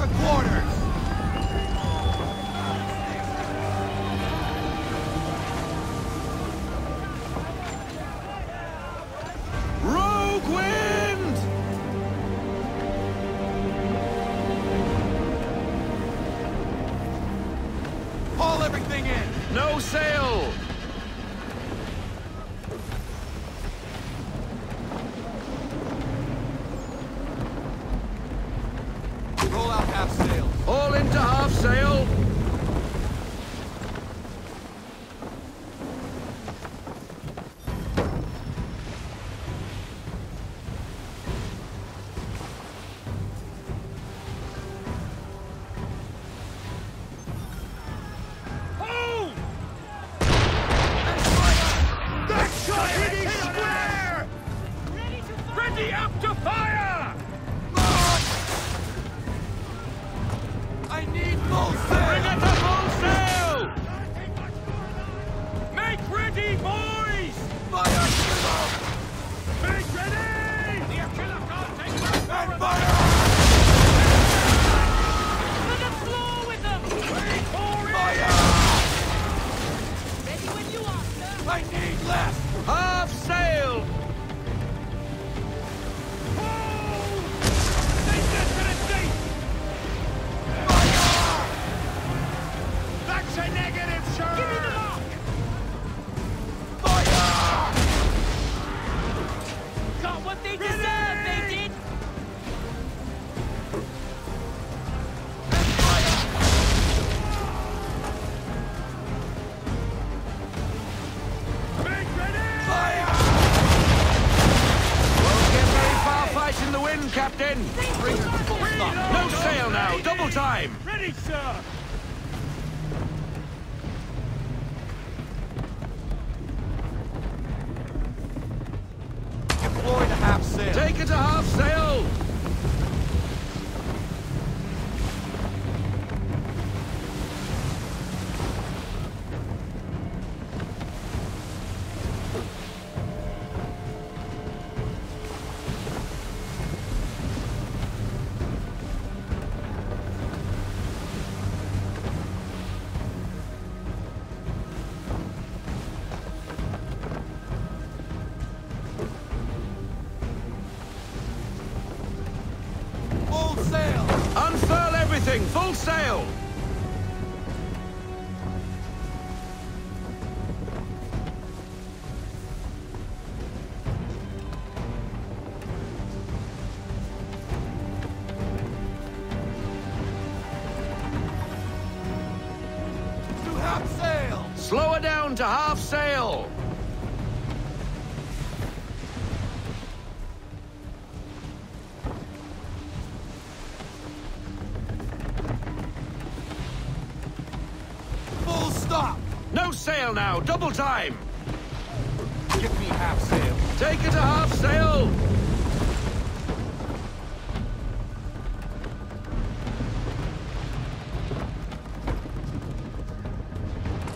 to quarters! Rogue wind! Haul everything in! No sail! Half sail. All into half sail! Hold! That shot hit him square! Ready up to fire! Full sail! Make ready, boys! Fire! Make ready! The can't take And fire! To with them! Fire! Ready when you are, sir! I need less! Half sail! Sir! Deploy the half sail. Take it to half sail! Unfurl everything, full sail! To half sail. Slow her down to half sail! Now, double time! Give me half sail. Take it to half sail!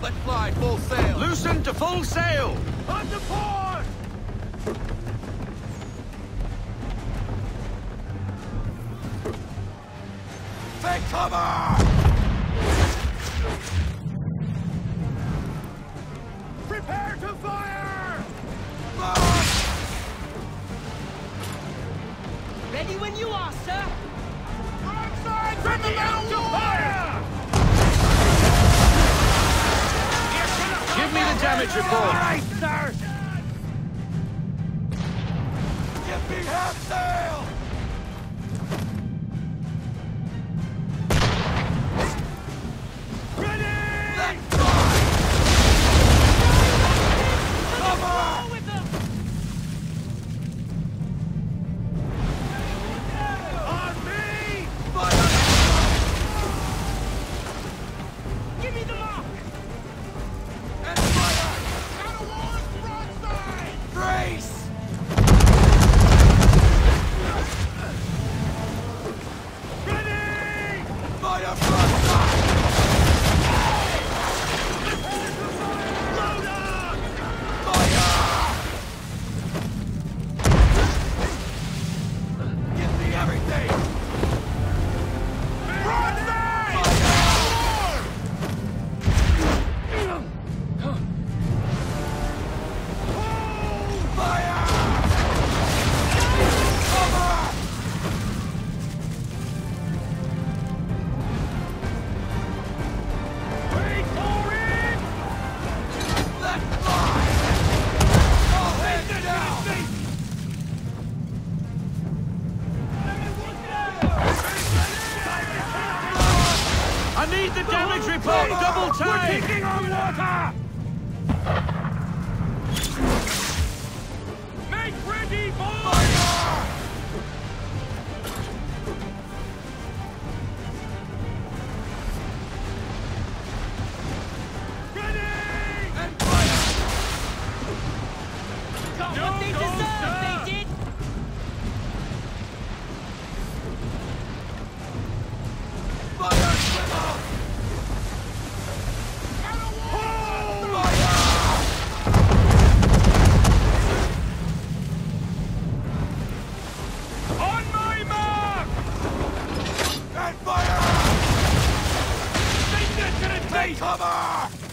Let fly full sail. Loosen to full sail! Under port. Take cover. Give me the damage report! Right, sir! Give me half sail! time! We're taking on water! Make ready, boys! Take cover!